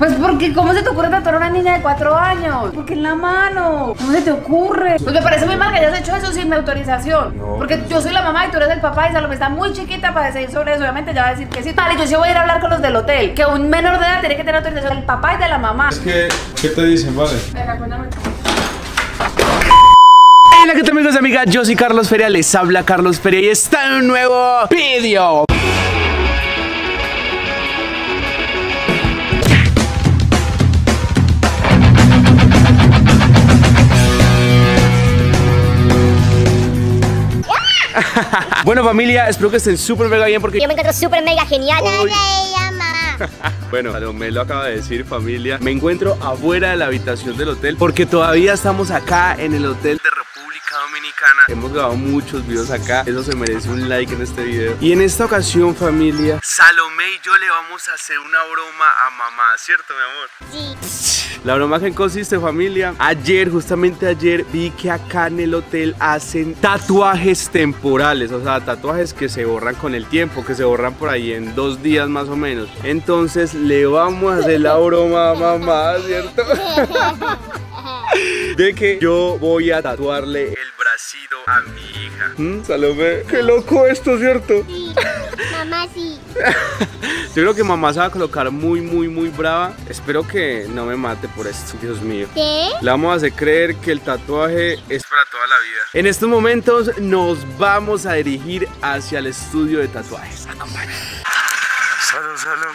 Pues porque, ¿cómo se te ocurre tatuar a una niña de cuatro años? Porque en la mano. ¿Cómo se te ocurre? Pues me parece muy mal que hayas hecho eso sin mi autorización. No. Porque yo soy la mamá y tú eres el papá y Salomé está muy chiquita para decidir sobre eso. Obviamente ya va a decir que sí. Vale, yo sí voy a ir a hablar con los del hotel. Que un menor de edad tiene que tener autorización del papá y de la mamá. Es que, ¿qué te dicen, vale? Venga, cuéntame. Hola, ¿qué tal amigos y amigas? Yo soy Carlos Feria, les habla Carlos Feria y está en un nuevo vídeo. Bueno familia, espero que estén súper mega bien porque Yo me encuentro súper mega genial. Bueno, Salomé lo acaba de decir familia. Me encuentro afuera de la habitación del hotel Porque todavía estamos acá en el hotel de Dominicana Hemos grabado muchos videos acá Eso se merece un like en este video Y en esta ocasión familia Salomé y yo le vamos a hacer una broma a mamá ¿Cierto mi amor? Sí. La broma que consiste familia Ayer, justamente ayer Vi que acá en el hotel hacen tatuajes temporales O sea, tatuajes que se borran con el tiempo Que se borran por ahí en dos días más o menos Entonces le vamos a hacer la broma a mamá, ¿cierto? De que yo voy a tatuarle el a mi hija ¿Mm? Salomé, qué loco esto, ¿cierto? Sí. Mamá, sí. Yo creo que mamá se va a colocar muy, muy, muy brava Espero que no me mate por esto, Dios mío ¿Qué? Le vamos a hacer creer que el tatuaje es para toda la vida. En estos momentos nos vamos a dirigir hacia el estudio de tatuajes. Acompáñame. Salud, salud.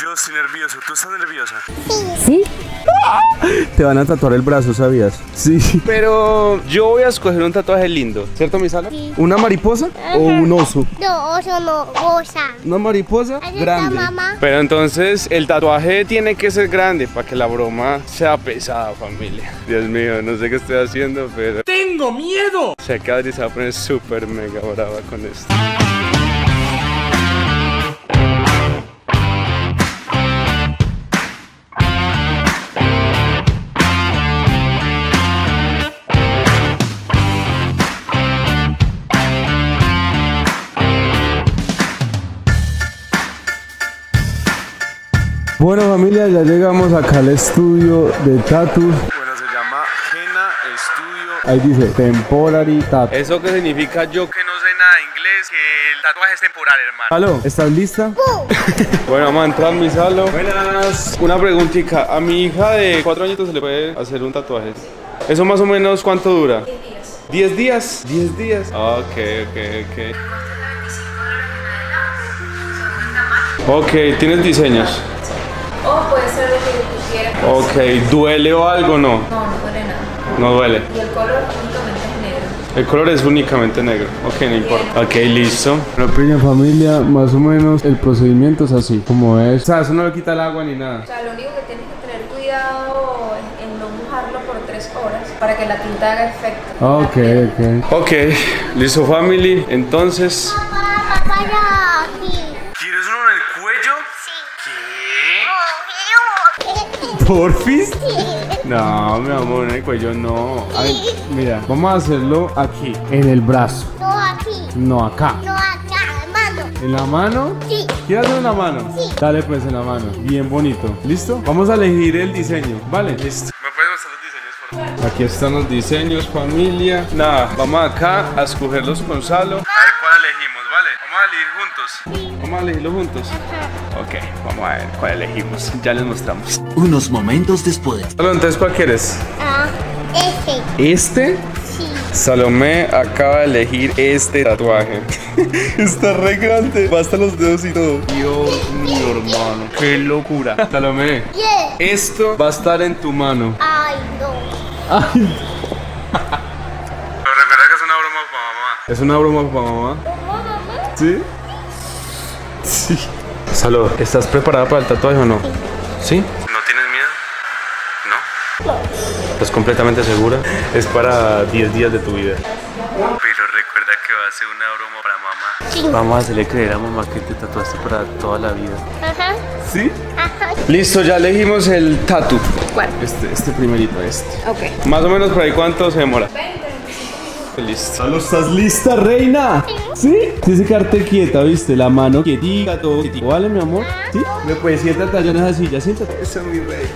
Yo estoy nervioso. ¿Tú estás nerviosa? Sí. Te van a tatuar el brazo, ¿sabías? Sí. Pero yo voy a escoger un tatuaje lindo, ¿cierto, mi sala? Sí. ¿Una mariposa o un oso? No, oso no, osa. Una mariposa Ahí está, grande. mamá. Pero entonces el tatuaje tiene que ser grande para que la broma sea pesada, familia. Dios mío, no sé qué estoy haciendo, pero. ¡Tengo miedo! O sea que Adri se va a poner súper mega brava con esto. Bueno familia, ya llegamos acá al estudio de Tatu. Bueno, se llama Jena Studio. Ahí dice Temporary Tattoo. ¿Eso qué significa? Yo que no sé nada de inglés, que el tatuaje es temporal, hermano. Aló, ¿estás lista? Bueno, vamos a entrar mi salo. Buenas. Una preguntita. A mi hija de cuatro añitos se le puede hacer un tatuaje. ¿Eso más o menos cuánto dura? 10 días. 10 días. Ok, ok, ok. Ok, ¿tienes diseños? O puede ser lo que tú quieras. Ok, ¿duele o algo? No, No, no duele nada. no duele. Y el color únicamente es negro. El color es únicamente negro. Ok, no importa. Ok, listo. Bueno, pilla familia, más o menos el procedimiento es así, como es. O sea, eso no le quita el agua ni nada. O sea, lo único que tienes que tener cuidado es en no mojarlo por tres horas para que la tinta haga efecto. Ok, ok. Ok, listo family. Entonces... ¿Porfis? No, mi amor, en el cuello no. Mira, vamos a hacerlo aquí, en el brazo, No, aquí. no acá. No, acá, hermano. ¿En la mano? Sí. ¿Quieres hacer en la mano? Sí. Dale pues en la mano, bien bonito. ¿Listo? Vamos a elegir el diseño, ¿vale? Listo. ¿Me puedes mostrar los diseños, por favor? Aquí están los diseños, familia. Nada, vamos acá a escogerlos con Salo. A ver cuál elegimos, juntos. Vamos a elegirlo juntos. Ok, vamos a ver cuál elegimos. Ya les mostramos. Unos momentos después. Salo, entonces, ¿cuál quieres? Ah, este. ¿Este? Sí. Salomé acaba de elegir este tatuaje. Está re grande. Basta los dedos y todo. Dios mío, hermano. Qué locura. Salomé, Yeah. esto va a estar en tu mano. Ay, no. Ay, Pero recuerda que es una broma para mamá. ¿Es una broma para mamá? ¿Sí? Sí. Salud, ¿estás preparada para el tatuaje o no? ¿Sí? ¿No tienes miedo? ¿No? ¿Estás completamente segura? Es para 10 días de tu vida. Pero recuerda que va a ser una broma para mamá. Sí. Vamos a hacerle creer a mamá que te tatuaste para toda la vida. Ajá. ¿Sí? Ajá. Listo, ya elegimos el tatu. ¿Cuál? Este, este primerito, este. Ok. Más o menos por ahí cuánto se demora. Listo. ¿estás lista, reina? ¿Sí? Sí, se quedarte quieta, ¿viste? La mano quietita, todo quietico. ¿Vale, mi amor? ¿Sí? Me puedes siéntate allá en esa silla, siéntate. Eso es mi rey.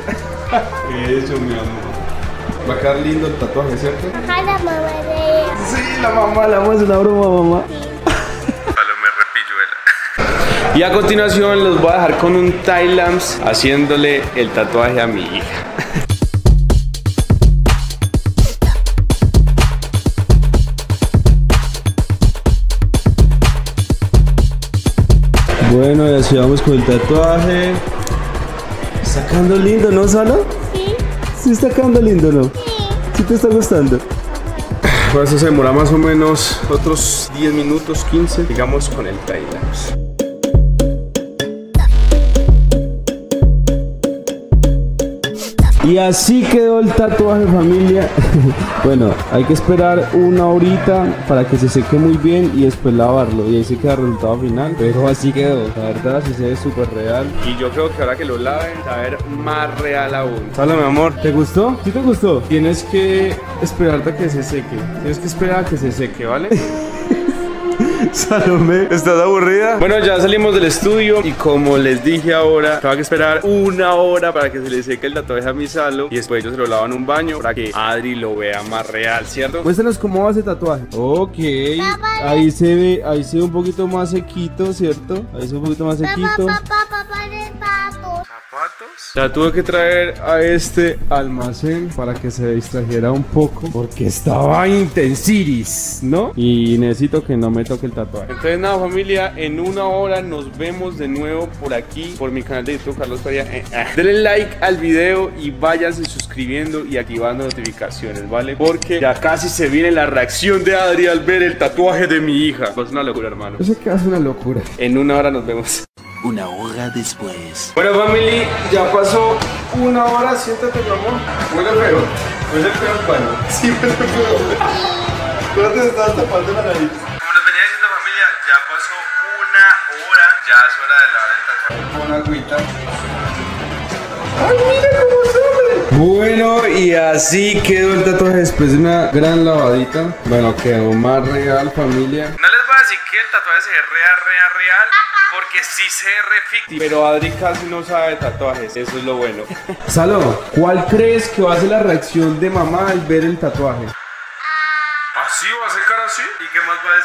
Eso, mi amor. Va a quedar lindo el tatuaje, ¿cierto? Ajá, la mamá de ella. Sí, la mamá, la mamá es una broma, mamá. Repilluela. Y a continuación los voy a dejar con un Thailands haciéndole el tatuaje a mi hija. Así vamos con el tatuaje. Está quedando lindo, ¿no, Salo? Sí, Sí, está quedando lindo, ¿no? sí. ¿Sí te está gustando? Pues eso se demora más o menos otros 10 minutos, 15, digamos, con el Thailands. Y así quedó el tatuaje familia. bueno, hay que esperar una horita para que se seque muy bien y después lavarlo. Y ahí se queda el resultado final. Pero así quedó. La verdad, sí se ve súper real. Y yo creo que ahora que lo laven, va a ver más real aún. Mi amor. ¿Te gustó? ¿Sí te gustó? Tienes que esperarte a que se seque. Tienes que esperar a que se seque, ¿vale? Salomé, ¿estás aburrida? Bueno, ya salimos del estudio y como les dije ahora, tengo que esperar una hora para que se le seque el tatuaje a mi salo y después yo se lo lavo en un baño para que Adri lo vea más real, ¿cierto? Muéstranos cómo va ese tatuaje. Ok, ahí se ve, ahí se ve un poquito más sequito, ¿cierto? Ahí se ve un poquito más Papá, sequito. papá, papá de pato. Ya tuve que traer a este almacén para que se distrajera un poco porque estaba intensiris, ¿no? Y necesito que no me toque el tatuaje. Entonces nada familia, en una hora nos vemos de nuevo por aquí, por mi canal de YouTube, Carlos Faría. Eh, ah. Denle like al video y váyanse suscribiendo y activando notificaciones, ¿vale? Porque ya casi se viene la reacción de Adri al ver el tatuaje de mi hija. Es una locura, hermano. Yo sé que hace una locura. En una hora nos vemos. Una hora después. Bueno, family, ya pasó una hora. Siéntate, mi amor. Huele feo. Huele feo el baño. Sí, huele feo. ¿Dónde te estás tapando la nariz? Como les venía diciendo, familia, ya pasó una hora. Ya es hora de lavar el tatuaje. Con agüita. Bueno, y así quedó el tatuaje después de una gran lavadita. Bueno, quedó más real, familia. No les voy a decir que el tatuaje se ve real, real, real, porque sí se ve re ficti. Pero Adri casi no sabe de tatuajes, eso es lo bueno. Salo, ¿cuál crees que va a ser la reacción de mamá al ver el tatuaje? ¿Así va a ser cara así? ¿Y qué más va a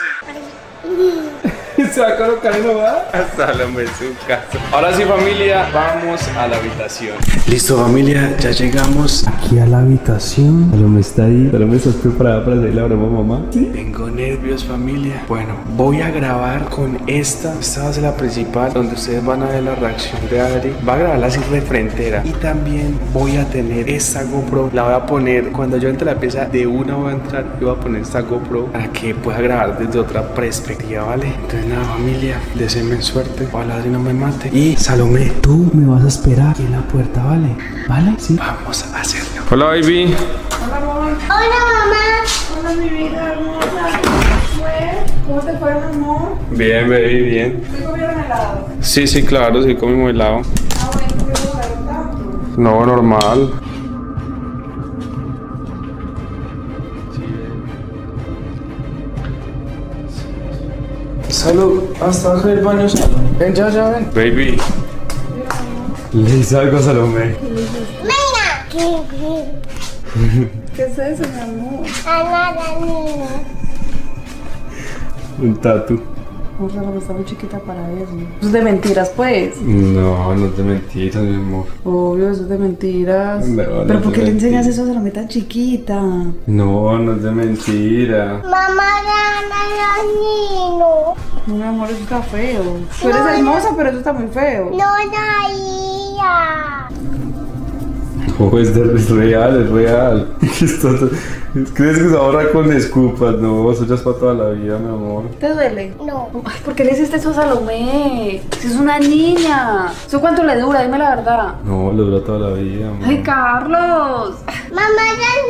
decir? ¿Se va a colocar y no va? Hasta en su casa. Ahora sí, familia, vamos a la habitación. Listo, familia, ya llegamos. Aquí a la habitación. Salomé está ahí. Salomé, ¿estás preparada para hacer la broma, mamá? Sí. Tengo nervios, familia. Bueno, voy a grabar con esta. Esta va a ser la principal, donde ustedes van a ver la reacción de Adri. Va a grabarla así de frentera. Y también voy a tener esta GoPro. La voy a poner cuando yo entre la pieza de una voy a entrar y voy a poner esta GoPro para que pueda grabar desde otra perspectiva, ¿vale? Entonces nada, familia, deseenme suerte. Ojalá Adri no me mate. Y Salomé, Tú me vas a esperar aquí en la puerta, ¿vale? ¿Vale? Sí. vamos a hacerlo. Hola, baby. Hola, mamá. Hola, mi vida hermosa. ¿Cómo te fue, mi amor? Bien, baby, bien. ¿Sí comieron helado? Sí, sí, claro, sí comimos helado. Ah, bueno. No, normal. Salud, hasta el baño, Salud. Ven, ya, ya, ven. Baby. Le hice algo a Salomé. Mira. ¿Qué es eso, mi amor? A nada, niño. Un tatu. Me está muy chiquita para eso. Eso es de mentiras, pues. No, no te mentiras, mi amor. Obvio, eso es de mentiras. No, no Pero es ¿por de qué le enseñas eso a Salomé tan chiquita? No, no es de mentira. Mamá, gana niño. No, mi amor, eso está feo. Tú eres hermosa, pero eso está muy feo. No, Naía. Es, de- es real, es real. ¿Crees que se ahorra con escupas? No, eso ya es para toda la vida, mi amor. ¿Te duele? No. Ay, ¿por qué le hiciste eso a Salomé? Si es una niña. ¿Eso cuánto le dura? Dime la verdad. No, le dura toda la vida, amor. Ay, Carlos. Mamá,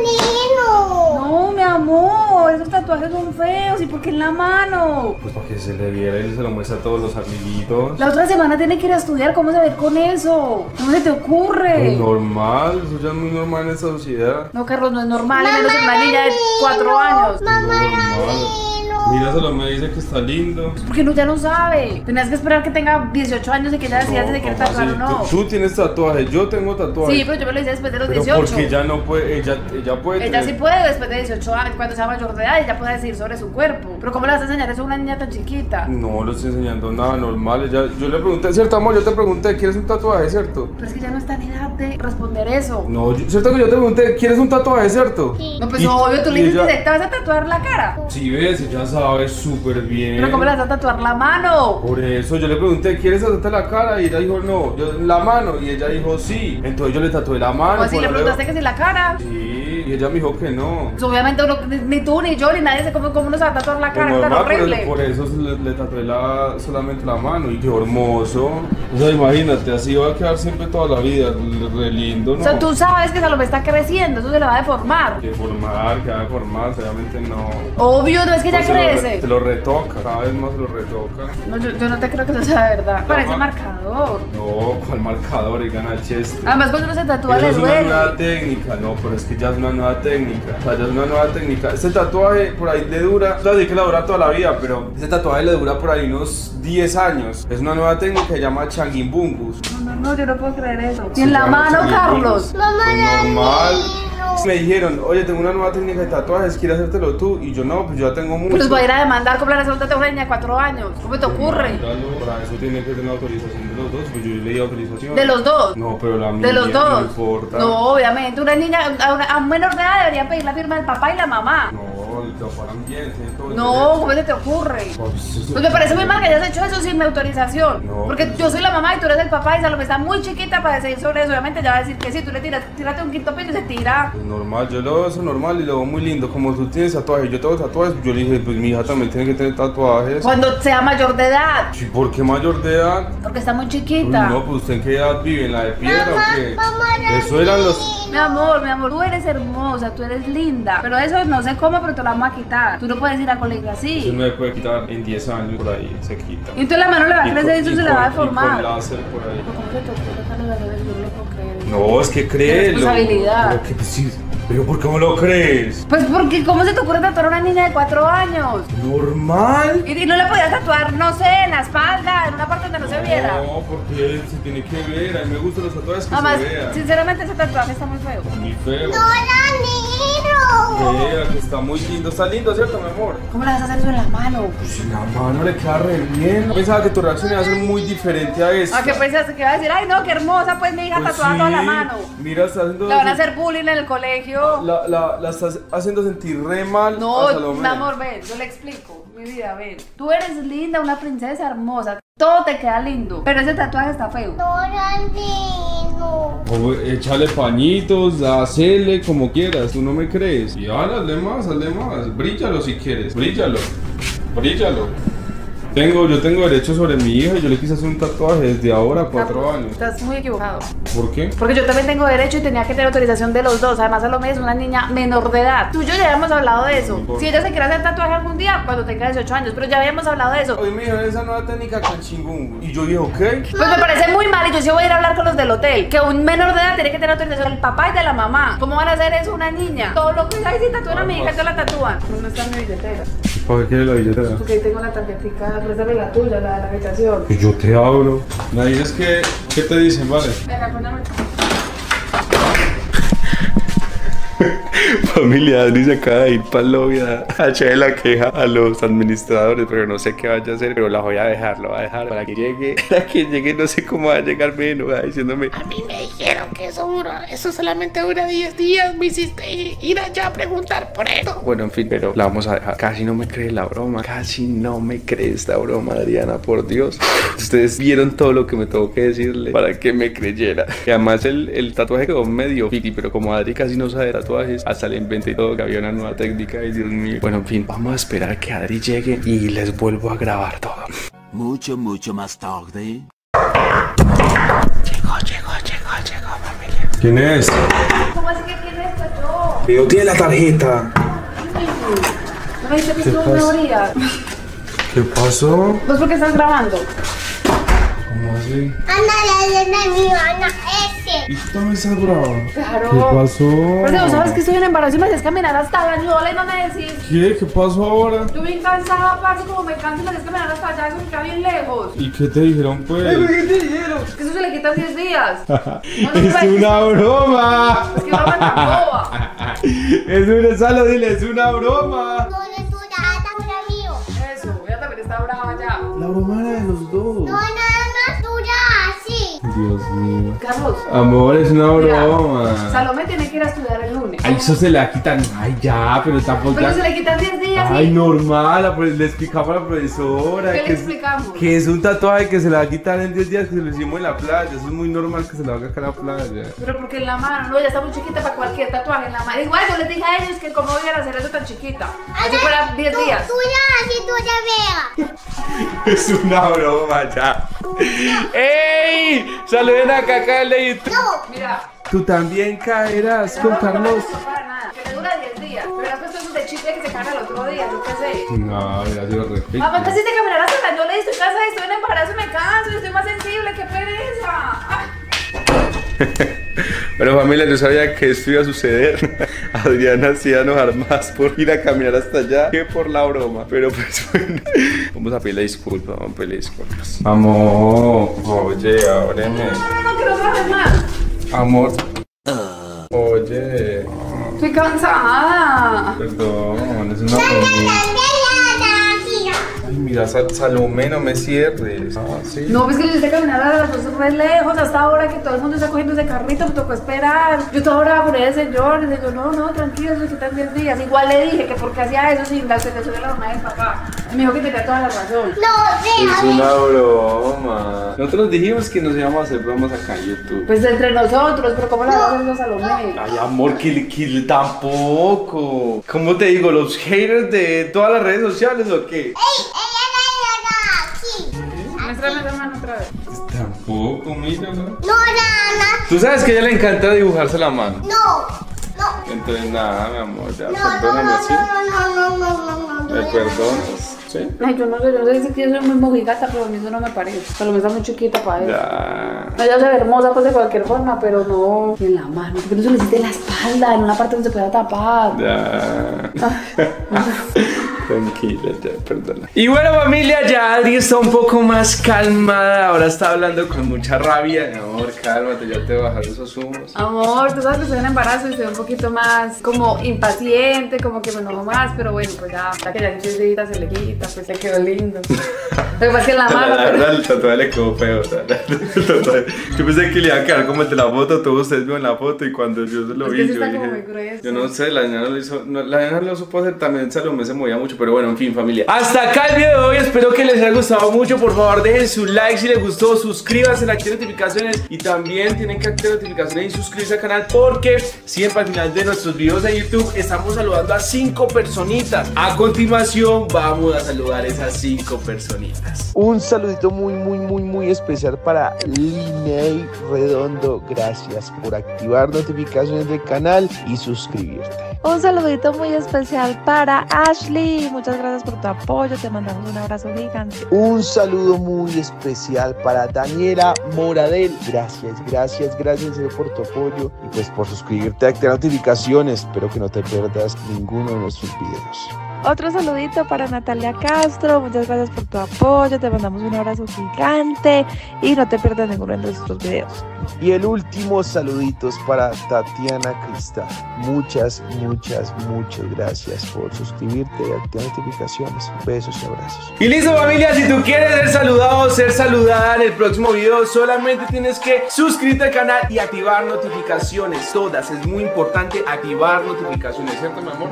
niño. No, mi amor. Esos tatuajes son feos. ¿Y por qué en la mano? Pues para que se le viera y se lo muestra a todos los amiguitos. La otra semana tiene que ir a estudiar. ¿Cómo se ve con eso? ¿Cómo se te ocurre? Pues normal. Eso ya es muy normal en esta sociedad. No, Carlos, no es normal, menos en una niña de cuatro años. Mamá Normal. Mira, solo me dice que está lindo. Porque no, ya no sabe. Tenías que esperar que tenga 18 años y que ella decida si se quiere ¿cómo tatuar o no. Tú, tú tienes tatuajes, yo tengo tatuajes. Sí, pero yo me lo hice después de los Pero 18. porque ella no puede, ella, ella puede. Ella tener- sí puede después de 18 años, cuando sea mayor de edad, ella puede decir sobre su cuerpo. Pero ¿cómo le vas a enseñar eso a una niña tan chiquita? No, le estoy enseñando nada normal. Ella, yo le pregunté, ¿cierto, amor? Yo te pregunté, ¿quieres un tatuaje, cierto? Pero es que ya no está en edad de responder eso. No, yo- ¿cierto que yo te pregunté, ¿quieres un tatuaje, cierto? No, pues Y- obvio, tú le dices, ella- ¿te vas a tatuar la cara? Sí, ves, ella sabe súper bien. Pero ¿cómo le vas a tatuar la mano? Por eso yo le pregunté, ¿quieres hacerte la cara? Y ella dijo, no, yo, la mano. Y ella dijo, sí. Entonces yo le tatué la mano. ¿Cómo así por le preguntaste que si la cara? Sí, y ella me dijo que no. Pues obviamente uno- ni, tú, ni yo, ni nadie se cómo, cómo nos va a tatuar la Pues cara, tan normal, por horrible. por eso le, le tatué la, solamente la mano y qué hermoso. O sea, imagínate, así va a quedar siempre toda la vida, re lindo, ¿no? O sea, tú sabes que Salomé está creciendo, eso se le va a deformar. Deformar, que va a deformar, obviamente no. Obvio, no es que ya Pues se lo re- crece. Se lo retoca, cada vez más se lo retoca. No, yo, yo no te creo que eso sea verdad. Parece marcador. No, ¿cuál marcador y gana Chester? Además, cuando uno se tatúa le es una nueva duele. técnica, no, pero es que ya es una nueva técnica. O sea, ya es una nueva técnica. Este tatuaje por ahí le dura, o sea, sí que le dura toda la vida, pero este tatuaje le dura por ahí unos 10 años. Es una nueva técnica que se llama Changuimbungus. No, no, no, yo no puedo creer eso. Y en la mano. Carlos. Pues normal. Me dijeron, oye, tengo una nueva técnica de tatuajes, ¿quieres hacértelo tú? Y yo no, pues yo ya tengo mucho. Pues voy a ir a demandar, ¿cómo le vas a hacer una niña de cuatro años? ¿Cómo te ocurre? Para eso tiene que tener autorización de los dos, pues yo leí autorización. ¿De los dos? No, pero la mía De los no dos. importa. No, obviamente. Una niña, a, una- a un menor de edad deberían pedir la firma del papá y la mamá. No, todo No, derecho. ¿cómo se te ocurre? Pues, Pues me parece muy mal que hayas hecho eso sin mi autorización. No, Porque pues- yo soy la mamá y tú eres el papá y Salomé está muy chiquita para decidir sobre eso. Obviamente ya va a decir que sí, tú le tiras, tírate un quinto piso y se tira. Pues normal, yo lo veo eso normal y lo veo muy lindo. Como tú tienes tatuajes, yo tengo tatuajes, yo le dije, pues mi hija también tiene que tener tatuajes. Cuando sea mayor de edad. Sí, ¿Por qué mayor de edad? Porque está muy Uy, chiquita. no, pues usted en qué edad vive, en la de piedra Mamá, o qué? mamá, Eso eran los. Mi amor, mi amor, tú eres hermosa, tú eres linda. Pero eso no sé cómo, pero te lo vamos a quitar. Tú no puedes ir a colegio Eso así. no se puede quitar en 10 años por ahí, se quita. Y entonces la mano le va a crecer y eso se le con- va a y con deformar. láser por ahí. ¿Cómo que te ocurre, Carlos, hacer eso? No, es que créelo. responsabilidad. Pero, que, pues, sí, pero ¿por qué no lo crees? Pues porque, ¿cómo se te ocurre tatuar a una niña de cuatro años? Normal. Y, y no le podías tatuar, no sé, en la espalda, en una parte donde no se viera. No, porque se tiene que ver. A mí me gustan los tatuajes que Además, se vean. sinceramente ese tatuaje está muy feo. Muy feo. Nino. Vea, que está muy lindo. Está lindo, ¿cierto, mi amor? ¿Cómo le vas a hacer eso en la mano? Pues en la mano le queda re bien. Pensaba que tu reacción iba a ser muy diferente a esta. ¿A qué pensaste que iba a decir? Ay, no, qué hermosa, pues mi hija Pues tatuada toda la sí. mano. Mira, está haciendo. Le van a hacer bullying en el colegio. La, la, la estás haciendo sentir re mal. a No, Salomé. mi amor, ven, yo le explico. Mi vida, ven. Tú eres linda, una princesa hermosa. Todo te queda lindo. Pero ese tatuaje está feo. Ahora Nino. O échale pañitos, hacele como quieras, tú no me crees. Y ahora hazle más, hazle más. Bríllalo si quieres, bríllalo. Bríllalo. Tengo, yo tengo derecho sobre mi hija y yo le quise hacer un tatuaje desde ahora, cuatro años. Estás muy equivocado. ¿Por qué? Porque yo también tengo derecho y tenía que tener autorización de los dos. Además, Salomé es una niña menor de edad. Tú y yo ya habíamos hablado de eso. Si ella se quiere hacer tatuaje algún día, cuando tenga 18 años. Pero ya habíamos hablado de eso. Hoy me dijeron esa nueva técnica con chingungu. Y yo dije, ok. Pues me parece muy mal y yo sí voy a ir a hablar con los del hotel. Que un menor de edad tiene que tener autorización del papá y de la mamá. ¿Cómo van a hacer eso una niña? Todo lo que ay, si tatúan a mi hija, yo la tatúan. No, está en mi billetera. ¿Para qué quiere la billetera? Porque ahí tengo la tarjetita, préstame la tuya, la de la habitación. Que yo te abro. Me dices que, ¿qué te dicen, vale? Venga, Familia, Adri se acaba de ir para novia a echarle la queja a los administradores, pero no sé qué vaya a hacer, pero la voy a dejar, lo voy a dejar para que llegue, para que llegue, no sé cómo va a llegar, me enoja diciéndome, A mí me dijeron que eso dura, eso solamente dura 10 días, me hiciste ir allá a preguntar por eso. bueno, en fin, pero la vamos a dejar. Casi no me cree la broma, casi no me cree esta broma, Adriana, por Dios. Ustedes vieron todo lo que me tuvo que decirle para que me creyera. Y además el, el tatuaje quedó medio fiti, pero como Adri casi no sabe tatuajes, hasta le inventé y todo que había una nueva técnica y Dios mío. Bueno, en fin, vamos a esperar a que Adri llegue y les vuelvo a grabar todo. Mucho, mucho más tarde. Llegó, llegó, llegó, llegó, familia. ¿Quién es? ¿Cómo así que quién es yo? Pero tiene la tarjeta. ¿No me que estuvo una orilla? ¿Qué pasó? ¿Pues por qué estás grabando? ¿Cómo así? Ana, la de mi Ana, ese. ¿Y tú también estás brava? Claro. ¿Qué pasó? Porque vos sabes que estoy en embarazo y me haces caminar hasta la ñola y no me decís. ¿Qué? ¿Qué pasó ahora? Yo bien cansada, parce, como me canso y me haces caminar hasta allá, eso me queda bien lejos. ¿Y qué te dijeron pues? ¿Qué te dijeron? Que eso se le quita en 10 días. No, no, es no, una broma. Es que no me tan boba. Es una, salo, dile, es una broma. No le tu data mío. Eso, ella también está brava ya. La broma era de los dos. No tuya así. Dios mío. Carlos. Amor, es una mira, broma. Salomé tiene que ir a estudiar el lunes. Ay, eso se le quitan. Ay, ya, pero tampoco. Pero se le quitan 10 días. Ay, ¿sí? normal, la le explicamos a la profesora. ¿Qué le que es- explicamos? Que es un tatuaje que se le va a quitar en 10 días que se lo hicimos en la playa. Eso es muy normal que se lo haga acá en la playa. Pero porque en la mano, no, ya está muy chiquita para cualquier tatuaje en la mano. Igual yo les dije a ellos que cómo iban a hacer eso tan chiquita. Así fuera 10 Tu- días. Tuya así, tuya vea. Es una broma ya. ¡Ey! Saluden a Caca de YouTube. Mira. Tú también caerás con no, Carlos. No, para nada. Que le dura 10 días. Pero has puesto esos de chiste que se caen al otro día. Yo qué sé. No, ya se lo repito. Mamá, casi te caminarás hasta yo le estoy cansada, estoy en embarazo y me canso, y estoy más sensible, qué pereza. Bueno familia, yo sabía que esto iba a suceder. Adriana se iba a enojar más por ir a caminar hasta allá que por la broma. Pero pues bueno, vamos a pedirle disculpas, vamos a pedirle disculpas. Amor, oye, ábreme. No, no, no, que no más. Amor. Oye, Estoy cansada. perdón, es una broma. Ay, mira, Sal- Salomé, no me cierres. Ah, sí. No, pues que yo estoy caminando a las dos re lejos, hasta ahora que todo el mundo está cogiendo ese carrito, me tocó esperar. Yo toda hora por el señor, y le digo, no, no, tranquilo, se quitan 10 días. Igual le dije que porque hacía eso sin la autorización de la mamá y el papá. Me dijo que tenía toda la razón. No, Es déjame. una broma. Nosotros dijimos que nos íbamos a hacer bromas acá en YouTube. Pues entre nosotros, pero ¿cómo la va a hacer eso a Salomé? Ay, amor, que, que tampoco. ¿Cómo te digo? ¿Los haters de todas las redes sociales o qué? Ey. Muéstrame esa mano otra vez. Tampoco, mira, ¿no? No, nada, Tú sabes que a ella le encanta dibujarse la mano. no. No. Entonces, nada, mi amor, ya, No, no, perdóname, no, ¿sí? no, no, no, no, no, no. ¿Me perdonas? ¿Sí? Ay, yo no sé, yo no sé si yo soy muy mojigata, pero a mí eso no me parece. Salomé está muy chiquita para eso. Ya. Ella se ve hermosa pues de cualquier forma, pero no en la mano. ¿Por qué no se lo hiciste en la espalda? En una parte donde se pueda tapar. Ya. Tranquila, ya, perdona. Y bueno, familia, ya Adri está un poco más calmada. Ahora está hablando con mucha rabia. Mi amor, cálmate, ya te bajas esos humos. Amor, tú sabes que estoy en embarazo y estoy un poquito más como impaciente, como que me enojo más, pero bueno, pues ya, ya que ya chiquita se le quita, pues se quedó lindo. Lo que pasa es que en la mano, la verdad, el tatuaje le quedó feo. Yo pensé que le iba a quedar como el de la foto. Todos ustedes vieron la foto y cuando yo se lo vi, yo dije. Yo no sé, la niña no lo hizo. la niña lo supo hacer también. Salomé se movía mucho, pero bueno, en fin, familia. Hasta acá el video de hoy. Espero que les haya gustado mucho. Por favor, dejen su like si les gustó. Suscríbanse, activen notificaciones. Y también tienen que activar notificaciones y suscribirse al canal porque siempre al final de nuestros videos de YouTube estamos saludando a 5 personitas. A continuación, vamos a saludar esas 5 personitas. Un saludito muy, muy, muy, muy especial para Liney Redondo. Gracias por activar notificaciones del canal y suscribirte. Un saludito muy especial para Ashley. Muchas gracias por tu apoyo. Te mandamos un abrazo gigante. Un saludo muy especial para Daniela Moradel. Gracias, gracias, gracias por tu apoyo y pues por suscribirte, activar notificaciones. Espero que no te pierdas ninguno de nuestros videos. Otro saludito para Natalia Castro. Muchas gracias por tu apoyo. Te mandamos un abrazo gigante y no te pierdas ninguno de nuestros videos. Y el último saludito es para Tatiana Cristal. Muchas, muchas, muchas gracias por suscribirte y activar notificaciones. Besos y abrazos. Y listo familia, si tú quieres ser saludado o ser saludada en el próximo video, solamente tienes que suscribirte al canal y activar notificaciones. Todas, es muy importante activar notificaciones, ¿cierto mi amor?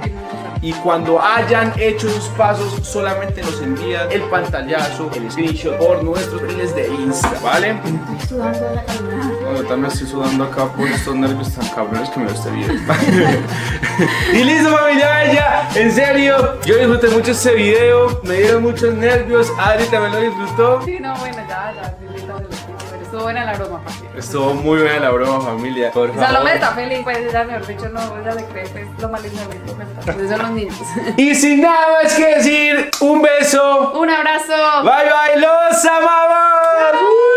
Y cuando hayan hecho esos pasos, solamente nos envían el pantallazo, el screenshot por nuestros perfiles de Insta, ¿vale? Estoy sudando de la caminada. No, yo también estoy sudando acá por estos nervios tan cabrones que me lo estoy viendo. y listo familia bella, en serio, yo disfruté mucho este video, me dieron muchos nervios, Adri también lo disfrutó. Sí, no, bueno, ya, ya, estuvo buena la broma, papi. Estuvo muy buena la broma familia. Por favor. Salomé está feliz, pues ella mejor dicho no, ella se cree que es lo más lindo del mundo, pues son los niños. Y sin nada más que decir, un beso. Un abrazo. Bye bye, los amamos.